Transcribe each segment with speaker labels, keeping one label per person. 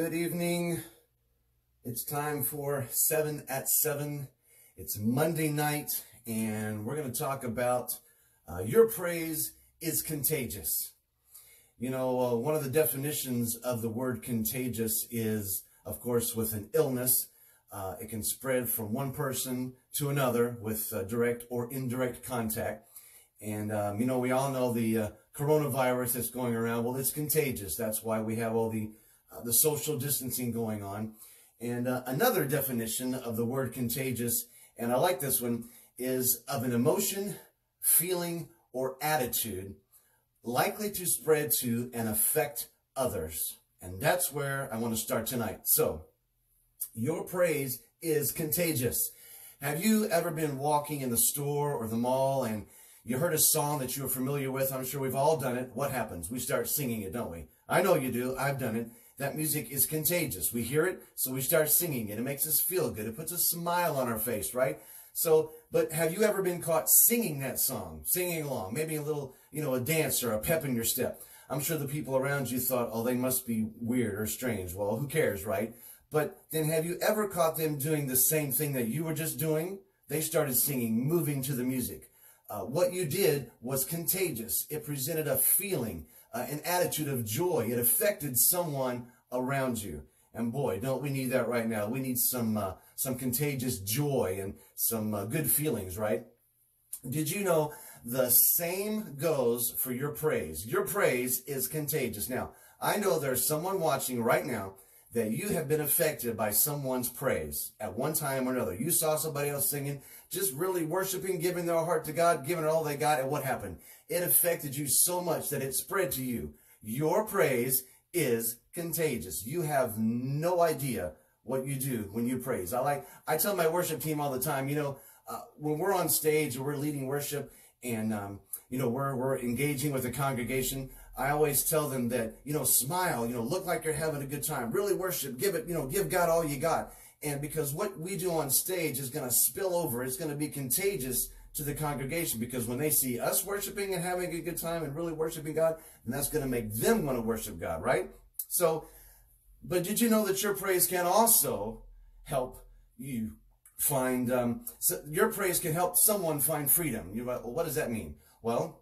Speaker 1: Good evening. It's time for 7 at 7. It's Monday night, and we're going to talk about uh, your praise is contagious. You know, uh, one of the definitions of the word contagious is, of course, with an illness. Uh, it can spread from one person to another with uh, direct or indirect contact. And, um, you know, we all know the uh, coronavirus that's going around. Well, it's contagious. That's why we have all the, uh, the social distancing going on. And uh, another definition of the word contagious, and I like this one, is of an emotion, feeling, or attitude likely to spread to and affect others. And that's where I want to start tonight. So, your praise is contagious. Have you ever been walking in the store or the mall and you heard a song that you were familiar with? I'm sure we've all done it. What happens? We start singing it, don't we? I know you do. I've done it. That music is contagious. We hear it, so we start singing it. It makes us feel good. It puts a smile on our face, right? So, but have you ever been caught singing that song, singing along, maybe a little, you know, a dance or a pep in your step? I'm sure the people around you thought, oh, they must be weird or strange. Well, who cares, right? But then have you ever caught them doing the same thing that you were just doing? They started singing, moving to the music. Uh, what you did was contagious. It presented a feeling, uh, an attitude of joy. It affected someone around you. And boy, don't we need that right now? We need some uh, some contagious joy and some uh, good feelings, right? Did you know the same goes for your praise? Your praise is contagious. Now, I know there's someone watching right now that you have been affected by someone's praise at one time or another. You saw somebody else singing, just really worshiping, giving their heart to God, giving all they got, and what happened? It affected you so much that it spread to you. Your praise is contagious. You have no idea what you do when you praise. I like, I tell my worship team all the time, you know, uh, when we're on stage or we're leading worship and, um, you know, we're, we're engaging with the congregation, I always tell them that, you know, smile, you know, look like you're having a good time, really worship, give it, you know, give God all you got. And because what we do on stage is going to spill over, it's going to be contagious to the congregation because when they see us worshiping and having a good time and really worshiping God, then that's going to make them want to worship God, right? So, but did you know that your praise can also help you find, um, so your praise can help someone find freedom? You're like, well, what does that mean? Well,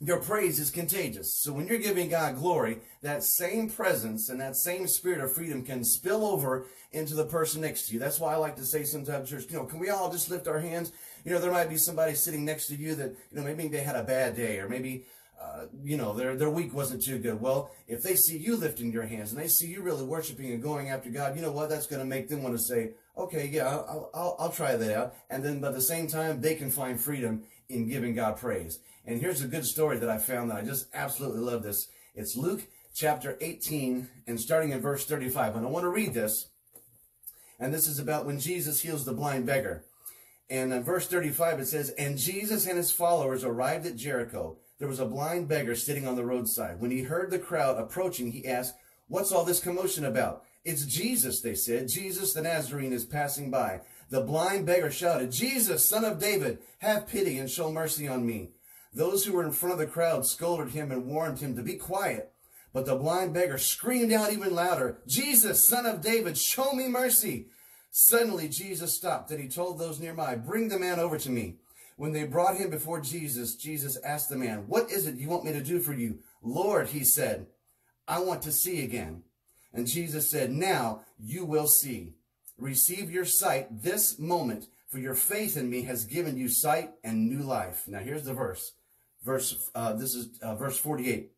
Speaker 1: your praise is contagious. So when you're giving God glory, that same presence and that same spirit of freedom can spill over into the person next to you. That's why I like to say sometimes, church, you know, can we all just lift our hands? You know, there might be somebody sitting next to you that, you know, maybe they had a bad day or maybe, uh, you know, their, their week wasn't too good. Well, if they see you lifting your hands and they see you really worshiping and going after God, you know what? That's going to make them want to say, okay, yeah, I'll, I'll, I'll try that out. And then by the same time, they can find freedom in giving God praise. And here's a good story that I found that I just absolutely love this. It's Luke chapter 18 and starting in verse 35. And I want to read this. And this is about when Jesus heals the blind beggar. And in verse 35 it says, And Jesus and his followers arrived at Jericho. There was a blind beggar sitting on the roadside. When he heard the crowd approaching, he asked, What's all this commotion about? It's Jesus, they said. Jesus the Nazarene is passing by. The blind beggar shouted, Jesus, son of David, have pity and show mercy on me. Those who were in front of the crowd scolded him and warned him to be quiet. But the blind beggar screamed out even louder, Jesus, son of David, show me mercy. Suddenly Jesus stopped and he told those nearby, bring the man over to me. When they brought him before Jesus, Jesus asked the man, what is it you want me to do for you? Lord, he said, I want to see again. And Jesus said, now you will see. Receive your sight this moment, for your faith in me has given you sight and new life. Now here's the verse. Verse, uh, this is uh, verse 48.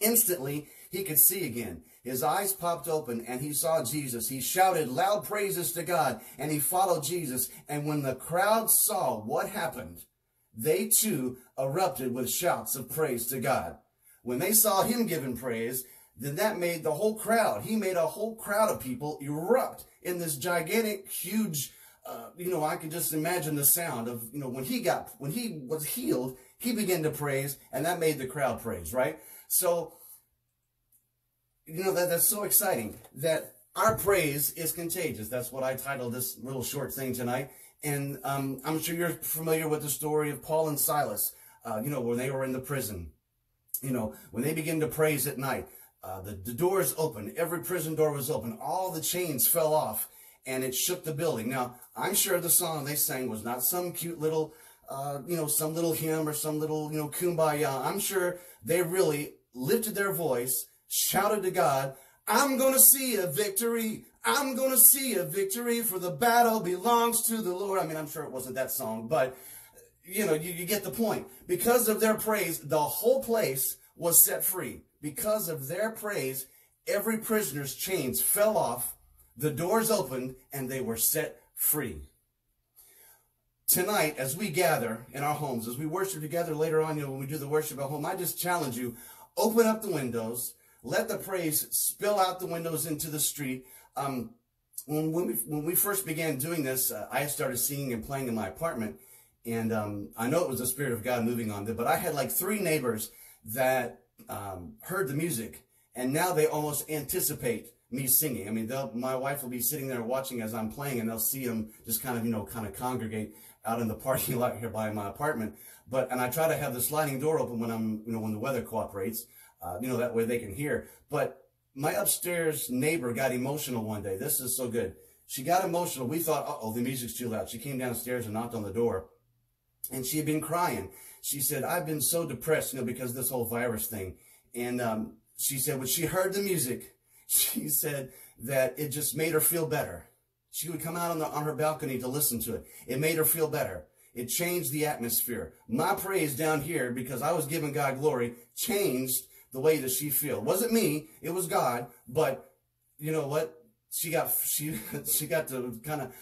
Speaker 1: Instantly, he could see again. His eyes popped open and he saw Jesus. He shouted loud praises to God and he followed Jesus. And when the crowd saw what happened, they too erupted with shouts of praise to God. When they saw him giving praise, then that made the whole crowd, he made a whole crowd of people erupt in this gigantic, huge, uh, you know, I can just imagine the sound of, you know, when he got, when he was healed, he began to praise, and that made the crowd praise, right? So, you know, that, that's so exciting that our praise is contagious. That's what I titled this little short thing tonight. And um, I'm sure you're familiar with the story of Paul and Silas, uh, you know, when they were in the prison. You know, when they begin to praise at night, uh, the, the doors open. Every prison door was open. All the chains fell off and it shook the building. Now, I'm sure the song they sang was not some cute little, uh, you know, some little hymn or some little, you know, kumbaya. I'm sure they really lifted their voice, shouted to God, I'm going to see a victory. I'm going to see a victory for the battle belongs to the Lord. I mean, I'm sure it wasn't that song, but you know, you, you get the point. Because of their praise, the whole place was set free. Because of their praise, every prisoner's chains fell off, the doors opened, and they were set free. Tonight, as we gather in our homes, as we worship together later on, you know, when we do the worship at home, I just challenge you, open up the windows, let the praise spill out the windows into the street. Um, when, when, we, when we first began doing this, uh, I started singing and playing in my apartment. And um, I know it was the Spirit of God moving on there, but I had like three neighbors that um, heard the music, and now they almost anticipate me singing. I mean, my wife will be sitting there watching as I'm playing, and they'll see them just kind of, you know, kind of congregate out in the parking lot here by my apartment. But and I try to have the sliding door open when I'm, you know, when the weather cooperates, uh, you know, that way they can hear. But my upstairs neighbor got emotional one day. This is so good. She got emotional. We thought, uh oh, the music's too loud. She came downstairs and knocked on the door, and she had been crying she said, I've been so depressed, you know, because this whole virus thing. And um, she said, when she heard the music, she said that it just made her feel better. She would come out on, the, on her balcony to listen to it. It made her feel better. It changed the atmosphere. My praise down here, because I was giving God glory, changed the way that she feel. It wasn't me, it was God, but you know what? She got she she got to kind of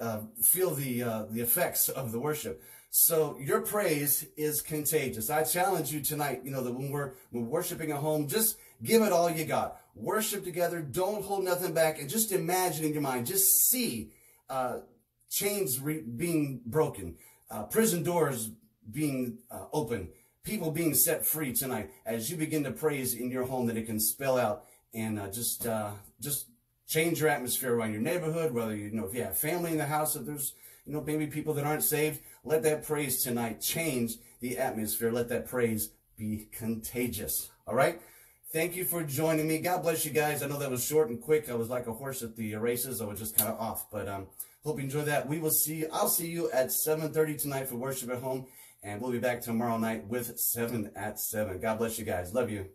Speaker 1: uh, feel the uh, the effects of the worship. So your praise is contagious. I challenge you tonight, you know, that when we're, when worshiping at home, just give it all you got. Worship together. Don't hold nothing back. And just imagine in your mind, just see uh, chains being broken, uh, prison doors being uh, open, people being set free tonight. As you begin to praise in your home, that it can spell out and uh, just just change your atmosphere around your neighborhood. Whether you know if you have family in the house, if there's you know, maybe people that aren't saved, let that praise tonight change the atmosphere. Let that praise be contagious. All right? Thank you for joining me. God bless you guys. I know that was short and quick. I was like a horse at the races. I was just kind of off, but um, hope you enjoy that. We will see. I'll see you at 7:30 tonight for worship at home, and we'll be back tomorrow night with seven at seven. God bless you guys. Love you.